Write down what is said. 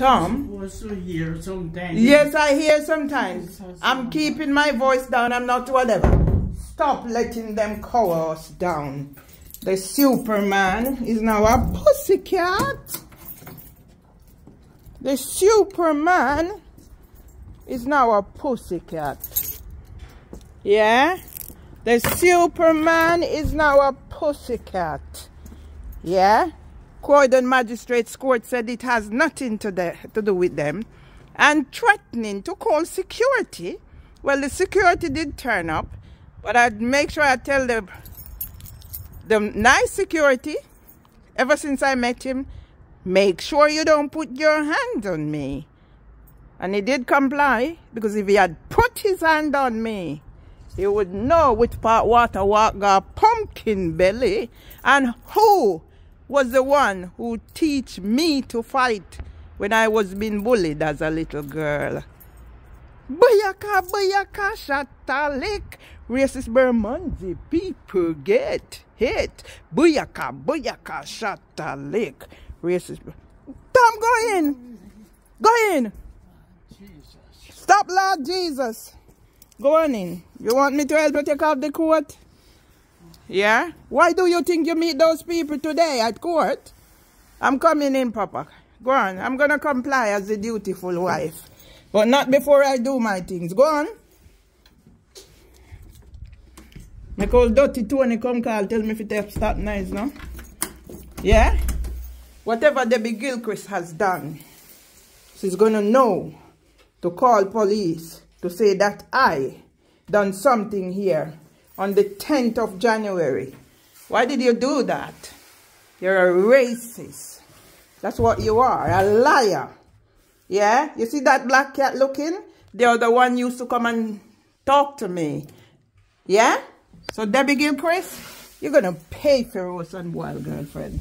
Tom? supposed hear sometimes. Yes, I hear sometimes. I'm keeping my voice down. I'm not whatever. Stop letting them cower us down. The Superman is now a pussycat. The Superman is now a pussycat. Yeah? The Superman is now a pussycat. Yeah? Croydon Magistrates Court said it has nothing to, de- to do with them. And threatening to call security. Well, the security did turn up. But I'd make sure I tell the, the nice security, ever since I met him, make sure you don't put your hand on me. And he did comply, because if he had put his hand on me, he would know which part water walk got pumpkin belly and who was the one who teach me to fight when I was being bullied as a little girl. Booyaka, booyaka, shatalik. Racist Bermondsey people get hit. Booyaka, booyaka, shatalik. Racist. Tom, go in. Go in. Jesus. Stop, Lord Jesus. Go on in. You want me to help you take off the coat? Yeah? Why do you think you meet those people today at court? I'm coming in, Papa. Go on. I'm going to comply as a dutiful wife. But not before I do my things. Go on. Make old dirty Tony come call, tell me if it stop nice, no? Yeah? Whatever Debbie Gilchrist has done, she's going to know to call police to say that I done something here on the 10th of January. Why did you do that? You're a racist. That's what you are, a liar. Yeah? You see that black cat looking? The other one used to come and talk to me. Yeah? So Debbie Gilchrist, you're going to pay for us and wild girlfriend.